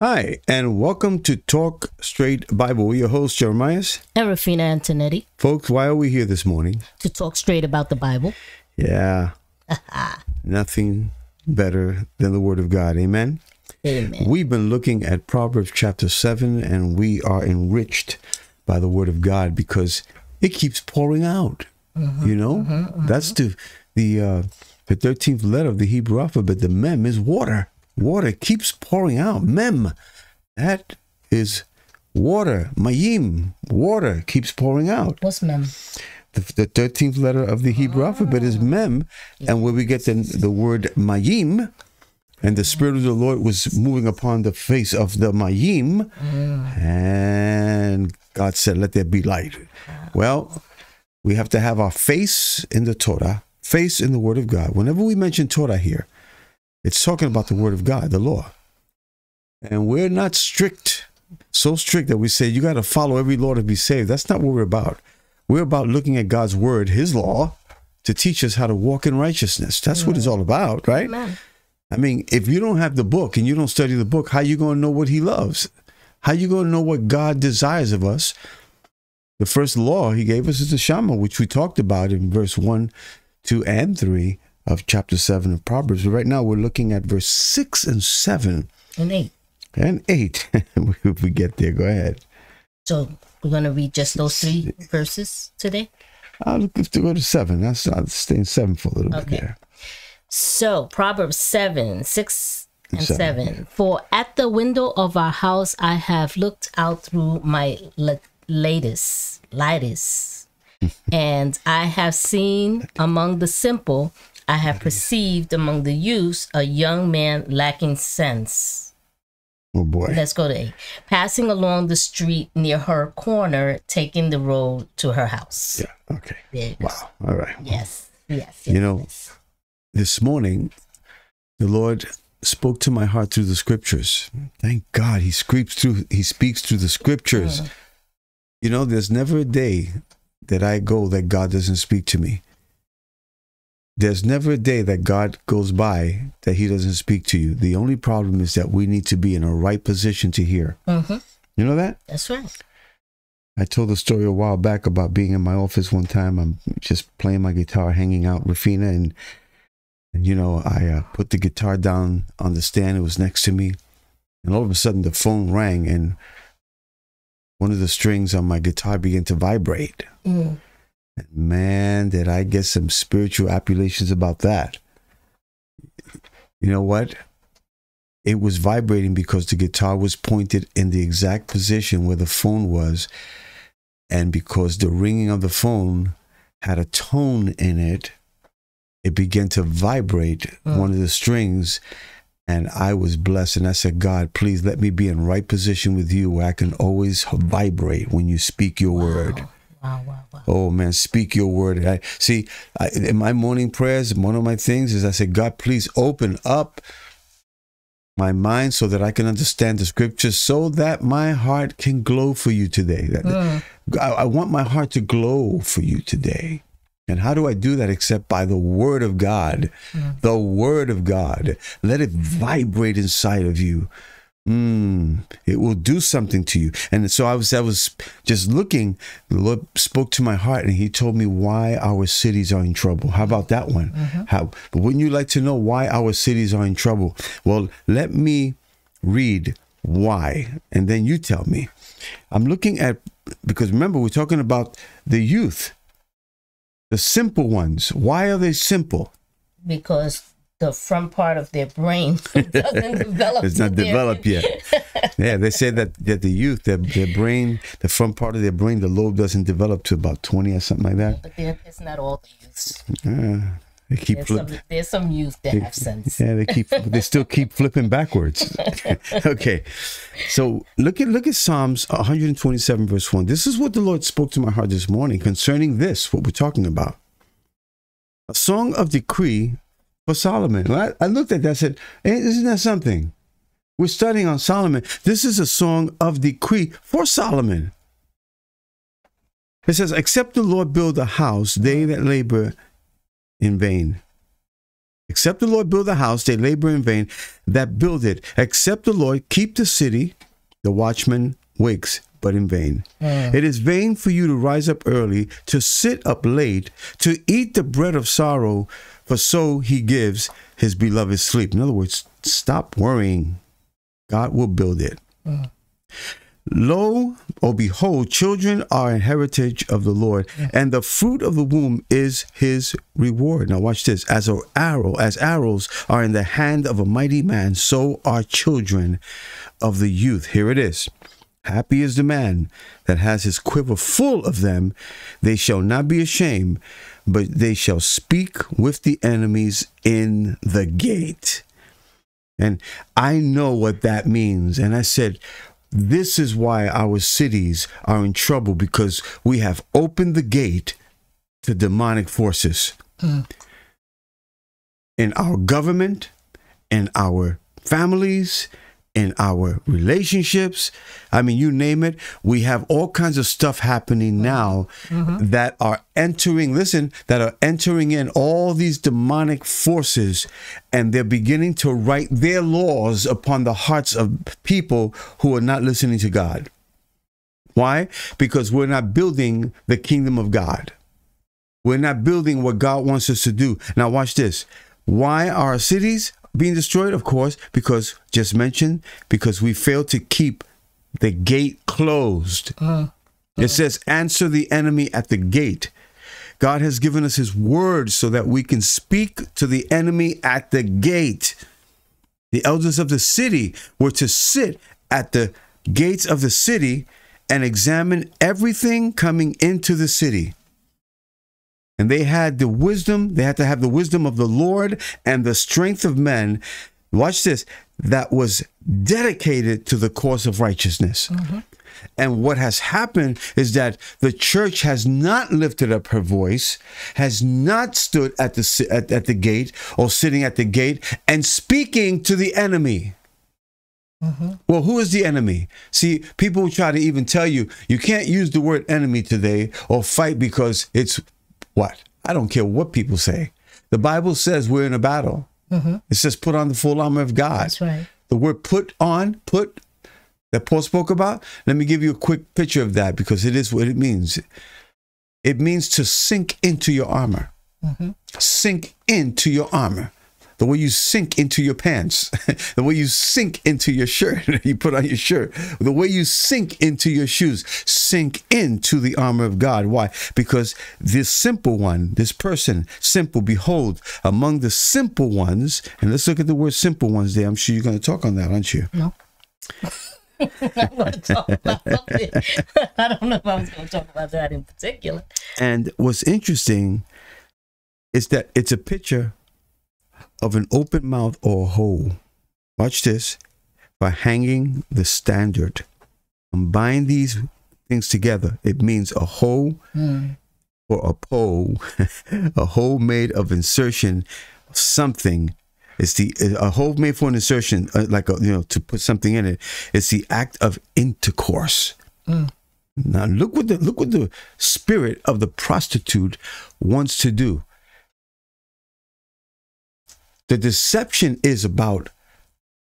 Hi, and welcome to Talk Straight Bible. We're your host, Jeremiah. and Rafina Antonetti Folks, why are we here this morning? to talk straight about the Bible. Yeah, nothing better than the Word of God. Amen. Amen. We've been looking at Proverbs chapter 7, and we are enriched by the Word of God because it keeps pouring out. Mm-hmm, you know, mm-hmm, that's mm-hmm. the the uh, the thirteenth letter of the Hebrew alphabet. The mem is water. Water keeps pouring out. Mem, that is water. Mayim, water keeps pouring out. What's mem? The, the 13th letter of the Hebrew ah. alphabet is Mem, and where we get the, the word Mayim, and the Spirit of the Lord was moving upon the face of the Mayim, and God said, Let there be light. Well, we have to have our face in the Torah, face in the Word of God. Whenever we mention Torah here, it's talking about the Word of God, the law. And we're not strict, so strict that we say you got to follow every law to be saved. That's not what we're about. We're about looking at God's word, his law, to teach us how to walk in righteousness. That's what it's all about, right? Amen. I mean, if you don't have the book and you don't study the book, how you going to know what he loves? How you going to know what God desires of us? The first law he gave us is the Shema, which we talked about in verse 1, 2, and 3 of chapter 7 of Proverbs. But right now we're looking at verse 6 and 7 And eight. and 8. if we get there, go ahead. So we're gonna read just those three verses today. I'll to go to 7. That's, I'll stay in 7 for a little bit there. So Proverbs seven, six and Seven, seven. For at the window of our house I have looked out through my la- latest lattice, and I have seen among the simple, I have perceived among the youths a young man lacking sense. Oh boy. Let's go to A. Passing along the street near her corner, taking the road to her house. Yeah. Okay. Wow. All right. Yes. Yes. You know, yes. This morning, the Lord spoke to my heart through the scriptures. Thank God he speaks through he speaks through the scriptures. Mm. You know, there's never a day that I go that God doesn't speak to me. There's never a day that God goes by that he doesn't speak to you. The only problem is that we need to be in a right position to hear. Mhm. You know that? That's right. I told the story a while back about being in my office one time. I'm just playing my guitar, hanging out with Rafina, and, and you know, I uh, put the guitar down on the stand. It was next to me, and all of a sudden the phone rang, and one of the strings on my guitar began to vibrate. Mm. And man, did I get some spiritual appellations about that. You know what? It was vibrating because the guitar was pointed in the exact position where the phone was. And because the ringing of the phone had a tone in it, it began to vibrate Mm. one of the strings. And I was blessed. And I said, God, please let me be in right position with you where I can always vibrate when you speak your word. Wow, wow, wow. Oh man, speak your word. I see I, in my morning prayers. One of my things is I say, God, please open up my mind so that I can understand the scriptures, so that my heart can glow for you today. That Mm. I, I want my heart to glow for you today. And how do I do that except by the word of God? The word of God. Let it vibrate inside of you. Mm, it will do something to you. And so I was I was just looking, the Lord spoke to my heart and he told me why our cities are in trouble. How about that one? How but wouldn't you like to know why our cities are in trouble? Well, let me read why and then you tell me. I'm looking at because remember we're talking about the youth. The simple ones. Why are they simple? Because the front part of their brain doesn't develop. It's not developed yet. yeah, they say that, that the youth, their, their brain, the front part of their brain, the lobe doesn't develop to about 20 or something like that. But it's not all the youths. Yeah, they keep There's flip, some, there's some youth that have sense. yeah, they keep they still keep flipping backwards. okay. So look at look at Psalms 127 verse 1. This is what the Lord spoke to my heart this morning concerning this what we're talking about. A song of decree for Solomon. I, I looked at that and said, hey, isn't that something? We're studying on Solomon. This is a song of decree for Solomon. It says, Except the Lord build a house, they that labor in vain. Except the Lord build a house, they labor in vain that build it. Except the Lord keep the city, the watchman wakes, but in vain. Hmm. It is vain for you to rise up early, to sit up late, to eat the bread of sorrow, for so he gives his beloved sleep. In other words, stop worrying. God will build it. Mm. Lo, or behold, children are an heritage of the Lord, and the fruit of the womb is his reward. Now watch this. As an arrow, as arrows are in the hand of a mighty man, so are children of the youth. Here it is. Happy is the man that has his quiver full of them. They shall not be ashamed, but they shall speak with the enemies in the gate. And I know what that means. And I said, this is why our cities are in trouble because we have opened the gate to demonic forces hmm. in our government, in our families, in our relationships. I mean, you name it. We have all kinds of stuff happening now mm-hmm. that are entering, listen, that are entering in all these demonic forces and they're beginning to write their laws upon the hearts of people who are not listening to God. Why? Because we're not building the kingdom of God. We're not building what God wants us to do. Now, watch this. Why are our cities being destroyed? Of course, because just mentioned, because we failed to keep the gate closed. Uh, uh. It says, answer the enemy at the gate. God has given us his word so that we can speak to the enemy at the gate. The elders of the city were to sit at the gates of the city and examine everything coming into the city. And they had the wisdom, they had to have the wisdom of the Lord and the strength of men. Watch this, that was dedicated to the cause of righteousness. Mm-hmm. And what has happened is that the church has not lifted up her voice, has not stood at the at, at the gate or sitting at the gate and speaking to the enemy. Mm-hmm. Well, who is the enemy? See, people will try to even tell you you can't use the word enemy today or fight because it's what? I don't care what people say. The Bible says we're in a battle. Mm-hmm. It says put on the full armor of God. That's right. The word put on, put that Paul spoke about. Let me give you a quick picture of that because it is what it means. It means to sink into your armor. Mm-hmm. Sink into your armor. The way you sink into your pants, the way you sink into your shirt, you put on your shirt, the way you sink into your shoes, sink into the armor of God. Why? Because this simple one, this person, simple, behold, among the simple ones, and let's look at the word simple ones there. I'm sure you're going to talk on that, aren't you? No. I'm going to talk about something. I don't know if I was going to talk about that in particular. And what's interesting is that it's a picture of an open mouth or a hole. Watch this. By hanging the standard. Combine these things together. It means a hole or a pole, a hole made of insertion, of something. It's the a hole made for an insertion, uh, like a, you know, to put something in it. It's the act of intercourse. Now look what the look what the spirit of the prostitute wants to do. The deception is about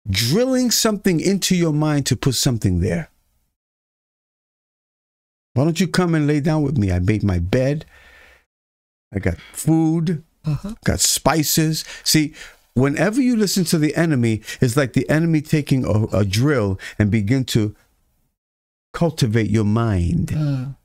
drilling something into your mind to put something there. Why don't you come and lay down with me? I made my bed. I got food, uh-huh. got spices. See, whenever you listen to the enemy, it's like the enemy taking a, a drill and begin to cultivate your mind. Mm.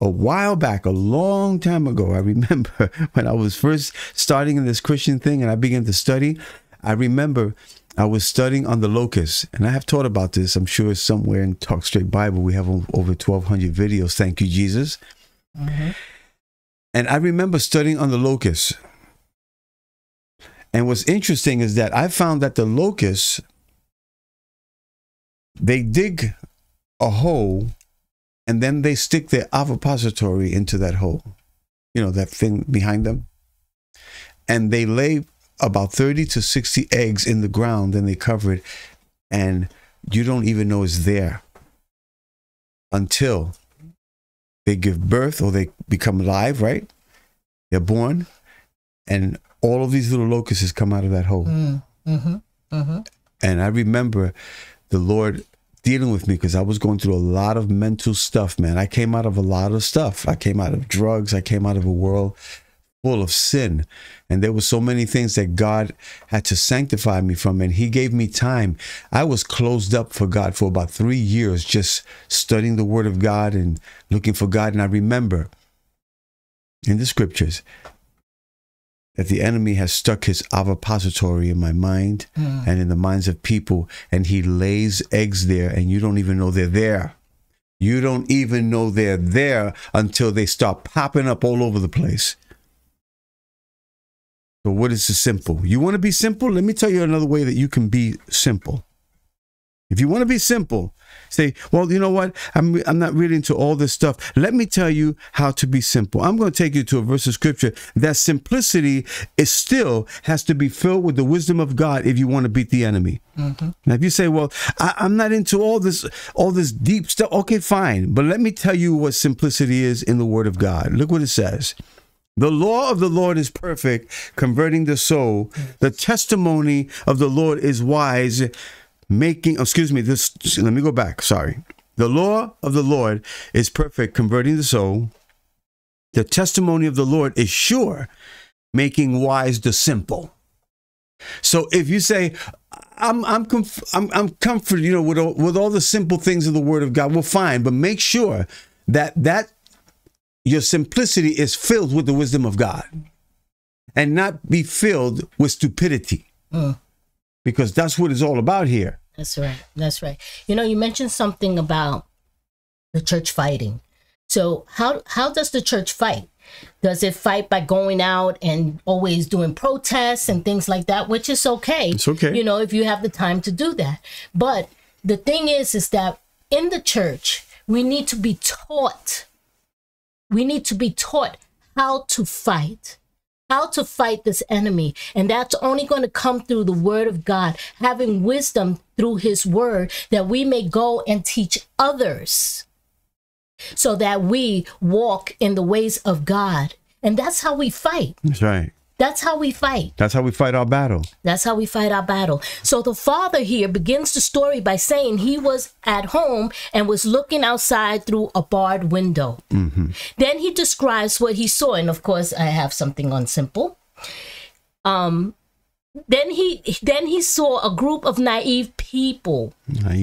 A while back, a long time ago, I remember when I was first starting in this Christian thing and I began to study, I remember I was studying on the locust, and I have taught about this. I'm sure somewhere in Talk Straight Bible, we have over 1,200 videos. Thank you, Jesus. Mm-hmm. And I remember studying on the locust. And what's interesting is that I found that the locusts, they dig a hole and then they stick their ovipository into that hole, you know, that thing behind them. And they lay about 30 to 60 eggs in the ground, then they cover it, and you don't even know it's there until they give birth or they become live, right? They're born, and all of these little locusts come out of that hole. Mm, mm-hmm, mm-hmm. And I remember the Lord dealing with me because I was going through a lot of mental stuff, man. I came out of a lot of stuff. I came out of drugs. I came out of a world full of sin. And there were so many things that God had to sanctify me from. And He gave me time. I was closed up for God for about three years, just studying the Word of God and looking for God. And I remember in the scriptures that the enemy has stuck his ovipository in my mind hmm. and in the minds of people, and he lays eggs there, and you don't even know they're there. You don't even know they're there until they start popping up all over the place. So, what is the simple? You want to be simple? Let me tell you another way that you can be simple. If you want to be simple, say, well, you know what? I'm, I'm not really into all this stuff. Let me tell you how to be simple. I'm going to take you to a verse of scripture that simplicity is still has to be filled with the wisdom of God if you want to beat the enemy. Mm-hmm. Now, if you say, well, I, I'm not into all this, all this deep stuff. Okay, fine. But let me tell you what simplicity is in the word of God. Look what it says. The law of the Lord is perfect, converting the soul. The testimony of the Lord is wise, making, oh, excuse me, this, let me go back. Sorry. The law of the Lord is perfect, converting the soul. The testimony of the Lord is sure, making wise the simple. So if you say, I'm I'm I'm, I'm comforted, you know, with all, with all the simple things of the Word of God, well, fine, but make sure that that your simplicity is filled with the wisdom of God, and not be filled with stupidity, uh. Because that's what it's all about here. That's right. That's right. You know, you mentioned something about the church fighting. So how how does the church fight? Does it fight by going out and always doing protests and things like that, which is okay. It's okay. You know, if you have the time to do that. But the thing is is that in the church, we need to be taught we need to be taught how to fight how to fight this enemy. And that's only going to come through the word of God, having wisdom through his word that we may go and teach others so that we walk in the ways of God. And that's how we fight. That's right. That's how we fight. That's how we fight our battle. That's how we fight our battle. So the father here begins the story by saying he was at home and was looking outside through a barred window. Then he describes what he saw, and of course, I have something on simple. Um, then he then he saw a group of naive people,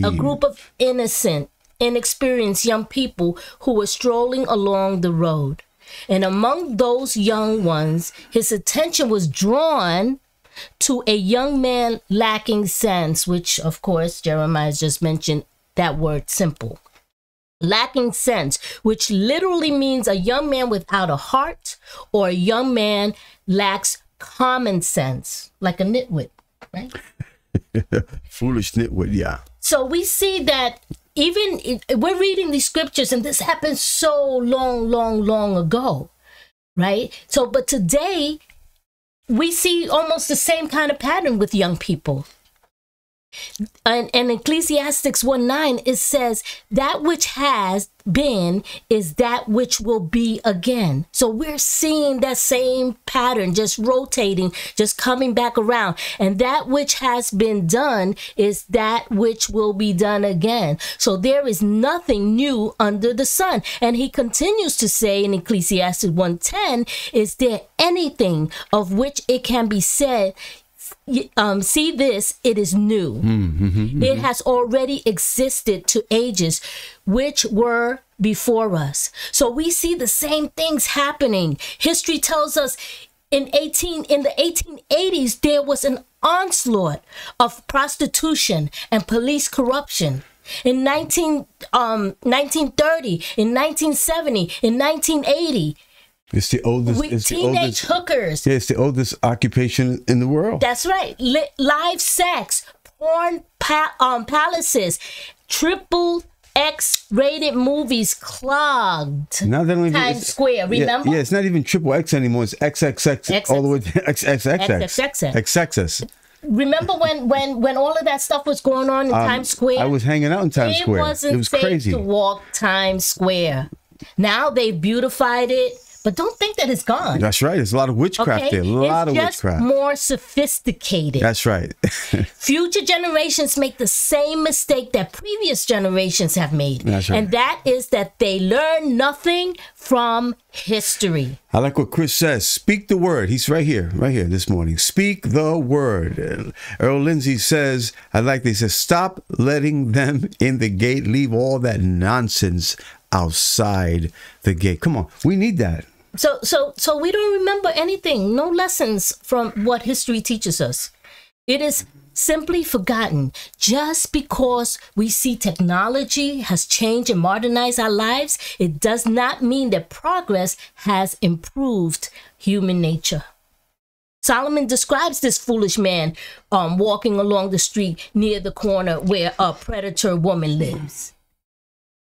a group of innocent, inexperienced young people who were strolling along the road. And among those young ones, his attention was drawn to a young man lacking sense, which, of course, Jeremiah just mentioned that word simple. Lacking sense, which literally means a young man without a heart or a young man lacks common sense, like a nitwit, right? Foolish nitwit, yeah. So we see that even i- we're reading these scriptures, and this happened so long, long, long ago, right? So, but today we see almost the same kind of pattern with young people. And, and Ecclesiastics 1 9, it says, That which has been is that which will be again. So we're seeing that same pattern just rotating, just coming back around. And that which has been done is that which will be done again. So there is nothing new under the sun. And he continues to say in Ecclesiastes 1:10, Is there anything of which it can be said? Um, see this, it is new. Hmm, hmm, hmm, it has already existed to ages which were before us. So we see the same things happening. History tells us in 18 in the 1880s there was an onslaught of prostitution and police corruption. In 19 um 1930, in 1970, in 1980, It's the oldest. we, it's the teenage oldest. hookers Yeah, it's the oldest occupation in the world. That's right. Li- live sex, porn pa- um, palaces, triple X rated movies clogged. Don't even Times Square, remember? Yeah, it's not even triple X anymore. It's XXX all the way to XXXX. XXX. XXX. Remember when when when all of that stuff was going on in Times Square? Um, I was hanging out in Times it Square. wasn't it was safe crazy. to walk Times Square. Now they've beautified it, But don't think that it's gone. That's right. There's a lot of witchcraft Okay, there. A lot it's of just witchcraft. more sophisticated. That's right. Future generations make the same mistake that previous generations have made. That's right. And that is that they learn nothing from history. I like what Chris says. Speak the word. He's right here, right here this morning. Speak the word. Earl Lindsay says, I like this. He says, stop letting them in the gate. Leave all that nonsense outside the gate. Come on. We need that. So so so we don't remember anything, no lessons from what history teaches us. It is simply forgotten. Just because we see technology has changed and modernized our lives it does not mean that progress has improved human nature. Solomon describes this foolish man um, walking along the street near the corner where a predator woman lives.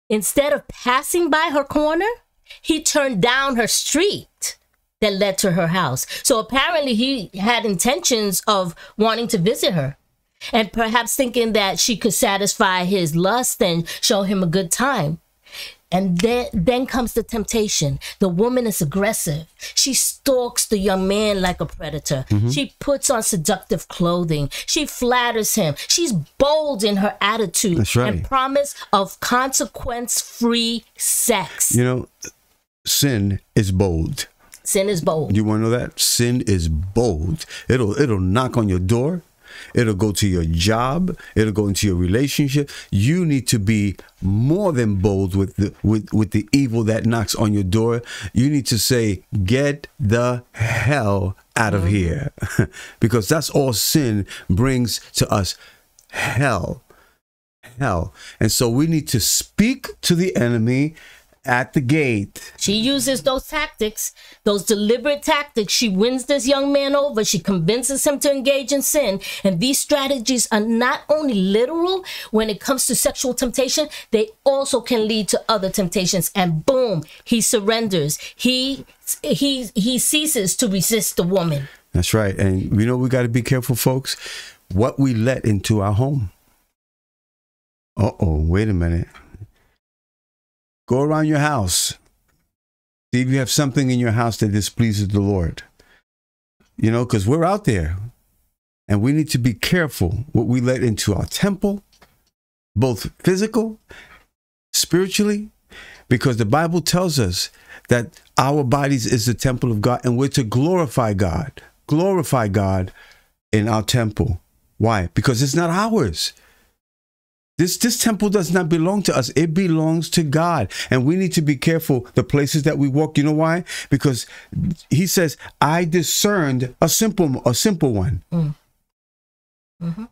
Instead of passing by her corner he turned down her street that led to her house. So apparently he had intentions of wanting to visit her and perhaps thinking that she could satisfy his lust and show him a good time. And then, then comes the temptation. The woman is aggressive. She stalks the young man like a predator. Mm-hmm. She puts on seductive clothing. She flatters him. She's bold in her attitude right. and promise of consequence free sex. You know, sin is bold. Sin is bold. You want to know that? Sin is bold. It'll it'll knock on your door. It'll go to your job. It'll go into your relationship. You need to be more than bold with the with, with the evil that knocks on your door. You need to say, "Get the hell out of mm-hmm. here," because that's all sin brings to us. Hell, hell, and so we need to speak to the enemy at the gate. She uses those tactics, those deliberate tactics. She wins this young man over. She convinces him to engage in sin. And these strategies are not only literal when it comes to sexual temptation, they also can lead to other temptations. And boom, he surrenders. He he he ceases to resist the woman. That's right. And you know, we got to be careful, folks, what we let into our home. Uh oh, wait a minute. Go around your house. See if you have something in your house that displeases the Lord. You know, because we're out there and we need to be careful what we let into our temple, both physical, spiritually, because the Bible tells us that our bodies is the temple of God and we're to glorify God, glorify God in our temple. Why? Because it's not ours. This this temple does not belong to us. It belongs to God. And we need to be careful the places that we walk. You know why? Because he says, I discerned a simple a simple one. Mhm.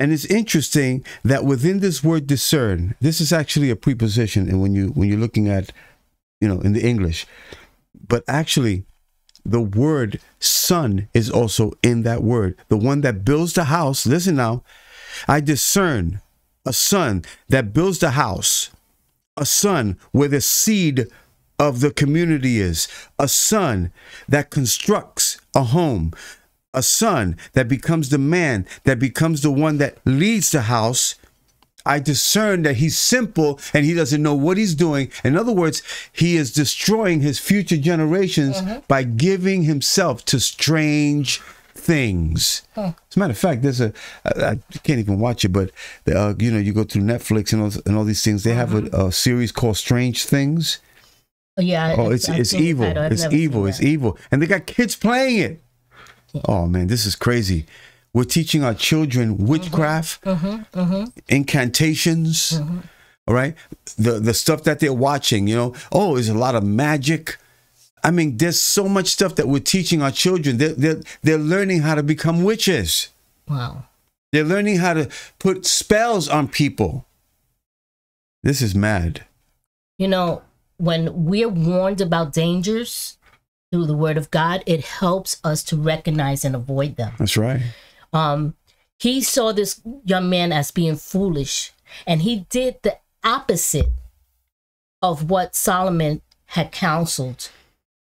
And it's interesting that within this word discern, this is actually a preposition and when you when you're looking at, you know, in the English. But actually, the word son is also in that word. The one that builds the house, listen now, I discern a son that builds the house, a son where the seed of the community is, a son that constructs a home, a son that becomes the man, that becomes the one that leads the house. I discern that he's simple and he doesn't know what he's doing. In other words, he is destroying his future generations mm-hmm. by giving himself to strange things. As a matter of fact, there's a I, I can't even watch it, but uh, you know, you go through Netflix and all, and all these things. They have a, a series called Strange Things. Yeah. Oh, it's it's evil. It's evil. It's evil. And they got kids playing it. Oh man, this is crazy. We're teaching our children witchcraft, Mm-hmm, incantations. all right, the the stuff that they're watching. You know, oh, there's a lot of magic. I mean, there's so much stuff that we're teaching our children. They're they're, they're learning how to become witches. Wow. They're learning how to put spells on people. This is mad. You know, when we're warned about dangers through the word of God, it helps us to recognize and avoid them. That's right. Um, he saw this young man as being foolish, and he did the opposite of what Solomon had counseled,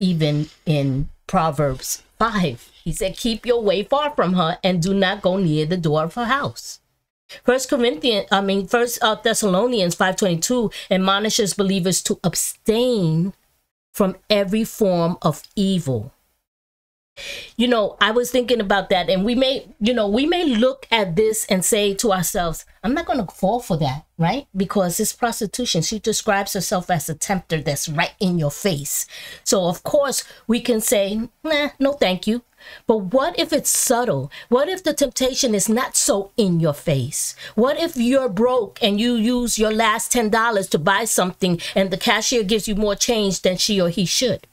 even in Proverbs 5. He said, Keep your way far from her and do not go near the door of her house. First Corinthians, I mean, First uh, Thessalonians five twenty two admonishes believers to abstain from every form of evil. You know, I was thinking about that, and we may, you know, we may look at this and say to ourselves, I'm not going to fall for that, right? Because it's prostitution. She describes herself as a tempter that's right in your face. So, of course, we can say, nah, no, thank you. But what if it's subtle? What if the temptation is not so in your face? What if you're broke and you use your last $10 to buy something and the cashier gives you more change than she or he should?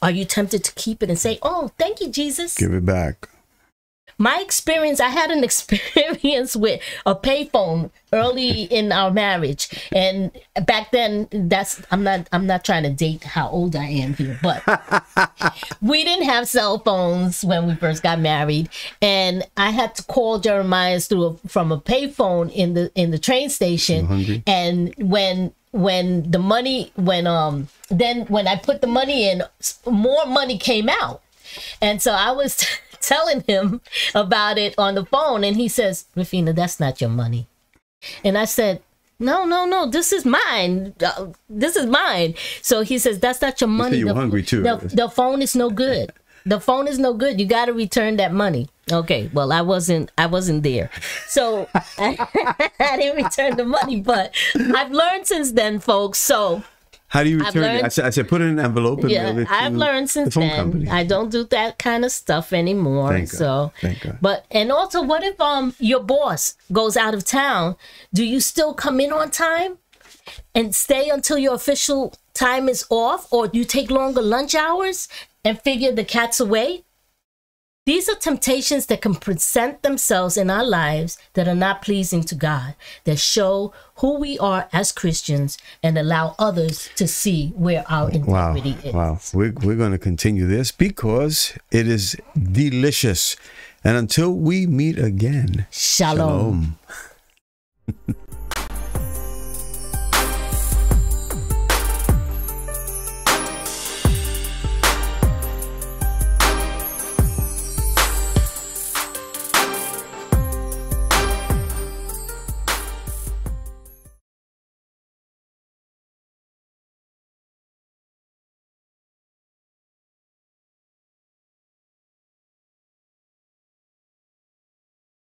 Are you tempted to keep it and say, Oh, thank you, Jesus? Give it back. My experience, I had an experience with a payphone early in our marriage. And back then, that's I'm not I'm not trying to date how old I am here, but we didn't have cell phones when we first got married. And I had to call Jeremiah through a, from a payphone in the in the train station. And when when the money when um then when I put the money in, more money came out. And so I was telling him about it on the phone, and he says, Rafina, that's not your money. And I said, no, no, no. This is mine. Uh, this is mine. So he says, "That's not your money." You the, hungry too. The, the phone is no good. The phone is no good. You got to return that money. Okay. Well, I wasn't. I wasn't there, so I, I didn't return the money. But I've learned since then, folks. So How do you return learned- it? I said, I said, put it in an envelope and yeah, mail it to I've learned the since phone then. company. I don't do that kind of stuff anymore. Thank God. So, Thank God. but and also, what if um your boss goes out of town? Do you still come in on time and stay until your official time is off, or do you take longer lunch hours and figure the cat's away? These are temptations that can present themselves in our lives that are not pleasing to God, that show who we are as Christians and allow others to see where our Wow. integrity is. Wow. We're, we're going to continue this because it is delicious. And until we meet again, Shalom. shalom.